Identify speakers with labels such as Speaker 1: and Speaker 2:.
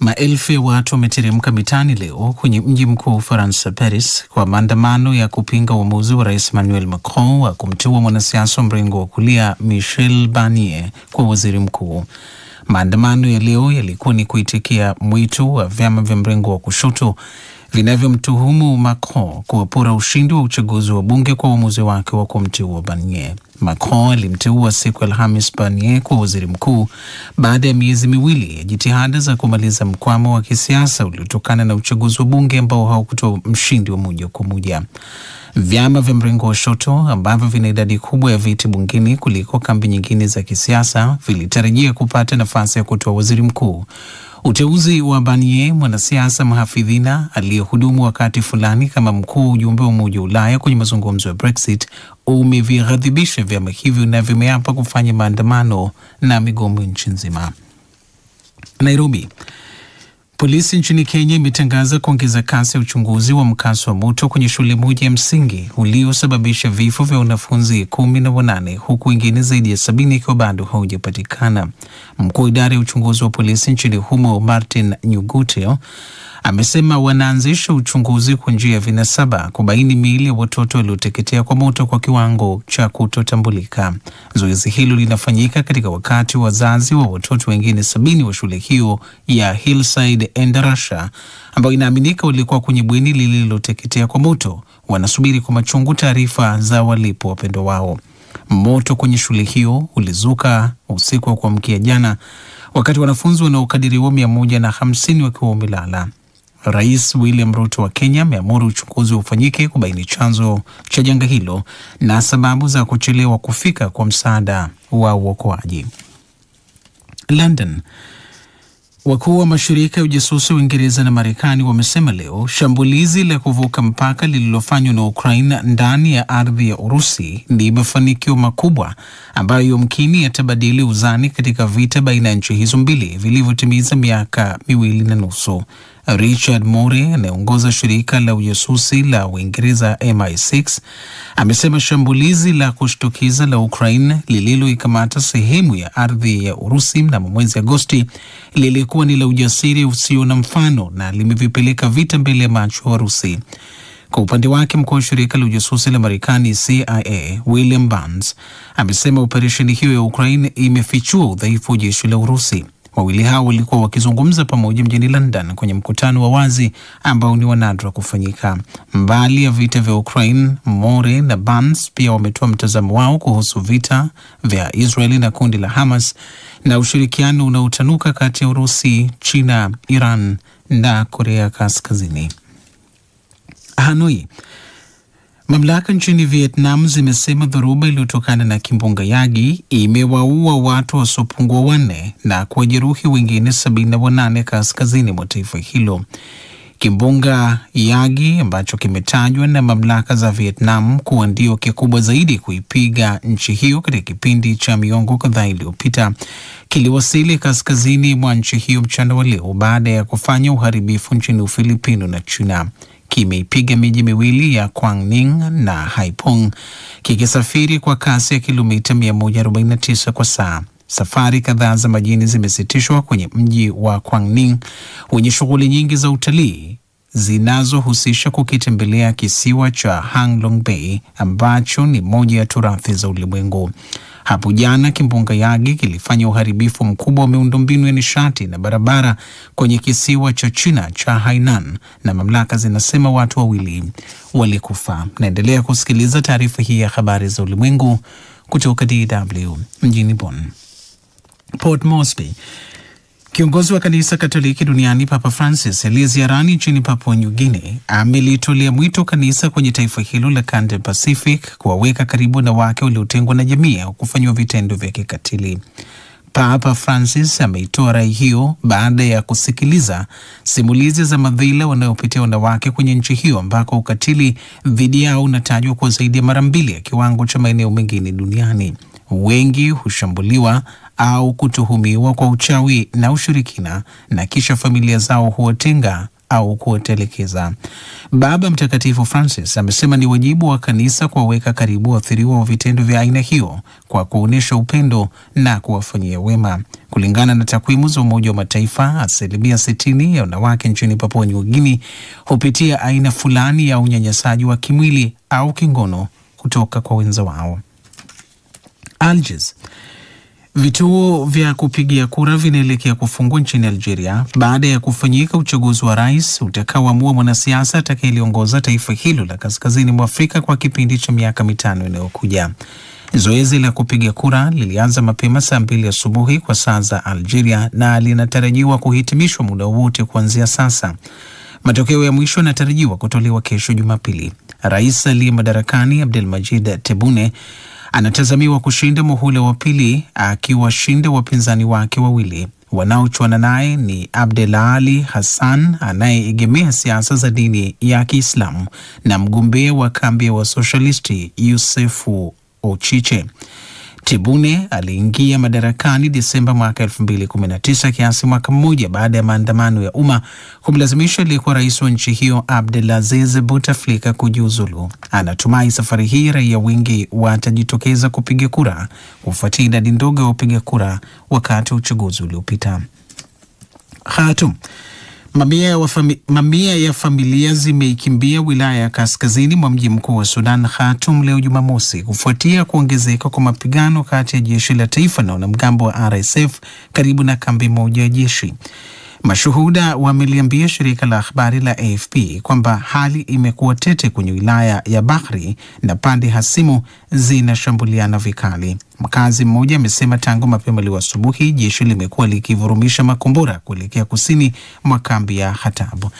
Speaker 1: Maelfu ya watu wameteremka mitaani leo kwenye mji mkuu wa Ufaransa, Paris, kwa maandamano ya kupinga uamuzi wa rais Emmanuel Macron wa kumteua mwanasiasa wa mrengo wa kulia Michel Barnier kwa waziri mkuu. Maandamano ya leo yalikuwa ni kuitikia mwito wa vyama vya mrengo wa kushoto vinavyomtuhumu Macron kuwapora ushindi wa uchaguzi wa bunge kwa uamuzi wake wa kumteua Barnier. Macron alimteua siku Alhamis Barnier kwa waziri mkuu baada ya miezi miwili ya jitihada za kumaliza mkwamo wa kisiasa uliotokana na uchaguzi wa bunge ambao haukutoa mshindi wa moja kwa moja. Vyama vya mrengo wa shoto ambavyo vina idadi kubwa ya viti bungeni kuliko kambi nyingine za kisiasa vilitarajia kupata nafasi ya kutoa waziri mkuu. Uteuzi wa Barnier, mwanasiasa mhafidhina aliyehudumu wakati fulani kama mkuu wa ujumbe wa Umoja wa Ulaya kwenye mazungumzo ya Brexit, umevighadhibisha vyama hivyo na vimeapa kufanya maandamano na migomo nchi nzima. Nairobi. Polisi nchini Kenya imetangaza kuongeza kasi ya uchunguzi wa mkasa wa moto kwenye shule moja ya msingi uliosababisha vifo vya wanafunzi kumi na wanane huku wengine zaidi ya sabini ikiwa bado haujapatikana. Mkuu wa idara ya uchunguzi wa polisi nchini humo Martin Nyuguteo amesema wanaanzisha uchunguzi kwa njia ya vinasaba kubaini miili ya watoto walioteketea kwa moto kwa kiwango cha kutotambulika. Zoezi hilo linafanyika katika wakati wazazi wa watoto wengine sabini wa shule hiyo ya Hillside Endarasha ambayo inaaminika walikuwa kwenye bweni lililoteketea kwa moto wanasubiri kwa machungu taarifa za walipo wapendwa wao. Moto kwenye shule hiyo ulizuka usiku wa kuamkia jana wakati wanafunzi wanaokadiriwa mia moja na hamsini wakiwa wamelala. Rais William Ruto wa Kenya ameamuru uchunguzi ufanyike kubaini chanzo cha janga hilo na sababu za kuchelewa kufika kwa msaada wa uokoaji. London. Wakuu wa mashirika ya ujasusi Uingereza na Marekani wamesema leo shambulizi la kuvuka mpaka lililofanywa na Ukraine ndani ya ardhi ya Urusi ni mafanikio makubwa ambayo yumkini yatabadili uzani katika vita baina ya nchi hizo mbili vilivyotimiza miaka miwili na nusu. Richard Murray anayeongoza shirika la ujasusi la Uingereza MI6 amesema shambulizi la kushtukiza la Ukraine lililoikamata sehemu ya ardhi ya Urusi mnamo mwezi Agosti lilikuwa ni la ujasiri usio na mfano na limevipeleka vita mbele ya macho wa Urusi. Kwa upande wake mkuu wa shirika la ujasusi la Marekani CIA William Burns amesema operesheni hiyo ya Ukraine imefichua udhaifu wa jeshi la Urusi. Wawili hao walikuwa wakizungumza pamoja mjini London kwenye mkutano wa wazi ambao ni wanadra kufanyika. Mbali ya vita vya Ukraine, More na Burns pia wametoa mtazamo wao kuhusu vita vya Israeli na kundi la Hamas na ushirikiano unaotanuka kati ya Urusi, China, Iran na Korea Kaskazini. Hanoi. Mamlaka nchini Vietnam zimesema dhoruba iliyotokana na kimbunga Yagi imewaua watu wasiopungua wanne na kuwajeruhi wengine sabini na wanane kaskazini mwa taifa hilo. Kimbunga Yagi ambacho kimetajwa na mamlaka za Vietnam kuwa ndio kikubwa zaidi kuipiga nchi hiyo katika kipindi cha miongo kadhaa iliyopita kiliwasili kaskazini mwa nchi hiyo mchana wa leo baada ya kufanya uharibifu nchini Ufilipino na China kimeipiga miji miwili ya Kwangning na Haipong kikisafiri kwa kasi ya kilomita 149 kwa saa. Safari kadhaa za majini zimesitishwa kwenye mji wa Kwangning wenye shughuli nyingi za utalii zinazohusisha kukitembelea kisiwa cha Hanglong Bay ambacho ni moja ya turathi za ulimwengu. Hapo jana kimbunga Yagi kilifanya uharibifu mkubwa wa miundombinu ya nishati na barabara kwenye kisiwa cha China cha Hainan, na mamlaka zinasema watu wawili walikufa. Naendelea kusikiliza taarifa hii ya habari za ulimwengu kutoka DW mjini Bonn. Port Moresby. Kiongozi wa kanisa Katoliki duniani Papa Francis aliye ziarani nchini Papua New Guinea amelitolea mwito kanisa kwenye taifa hilo la kanda ya Pacific kuwaweka karibu na wake waliotengwa na jamii au kufanyiwa vitendo vya kikatili. Papa Francis ameitoa rai hiyo baada ya kusikiliza simulizi za madhila wanayopitia wanawake kwenye nchi hiyo ambako ukatili dhidi yao unatajwa kwa zaidi ya mara mbili ya kiwango cha maeneo mengine duniani. Wengi hushambuliwa au kutuhumiwa kwa uchawi na ushirikina na kisha familia zao huwatenga au kuwatelekeza. Baba Mtakatifu Francis amesema ni wajibu wa kanisa kuwaweka karibu waathiriwa wa vitendo vya aina hiyo kwa kuonyesha upendo na kuwafanyia wema. Kulingana na takwimu za Umoja wa Mataifa, asilimia sitini ya wanawake nchini Papua New Guinea hupitia aina fulani ya unyanyasaji wa kimwili au kingono kutoka kwa wenza wao. Algiers. Vituo vya kupigia kura vinaelekea kufungwa nchini Algeria baada ya kufanyika uchaguzi wa rais utakaoamua mwanasiasa atakayeliongoza taifa hilo la kaskazini mwa Afrika kwa kipindi cha miaka mitano inayokuja. Zoezi la kupiga kura lilianza mapema saa mbili asubuhi kwa saa za Algeria na linatarajiwa kuhitimishwa muda wowote kuanzia sasa. Matokeo ya mwisho yanatarajiwa kutolewa kesho Jumapili. Rais aliye madarakani Abdelmajid Tebboune anatazamiwa kushinda muhula wa pili akiwashinda wapinzani wake wawili. Wanaochuana naye ni Abdelali Hassan anayeegemea siasa za dini ya Kiislamu na mgombea wa kambi ya wasosialisti Yusefu Ochiche. Tebune aliingia madarakani Desemba mwaka 2019 kiasi mwaka mmoja baada ya maandamano ya umma kumlazimisha aliyekuwa rais wa nchi hiyo Abdelaziz Bouteflika kujiuzulu. Anatumai safari hii raia wengi watajitokeza kupiga kura kufuatia idadi ndogo ya wapiga kura wakati wa uchaguzi uliopita. Khartoum. Mamia, ya, wafami, mamia ya familia zimeikimbia wilaya ya kaskazini mwa mji mkuu wa Sudan, Khartoum, leo Jumamosi, kufuatia kuongezeka kwa mapigano kati ya jeshi la taifa na wanamgambo wa RSF karibu na kambi moja ya jeshi. Mashuhuda wameliambia shirika la habari la AFP kwamba hali imekuwa tete kwenye wilaya ya Bahri na pande hasimu zinashambuliana vikali. Mkazi mmoja amesema tangu mapema leo asubuhi jeshi limekuwa likivurumisha makombora kuelekea kusini mwa kambi ya Hatabu.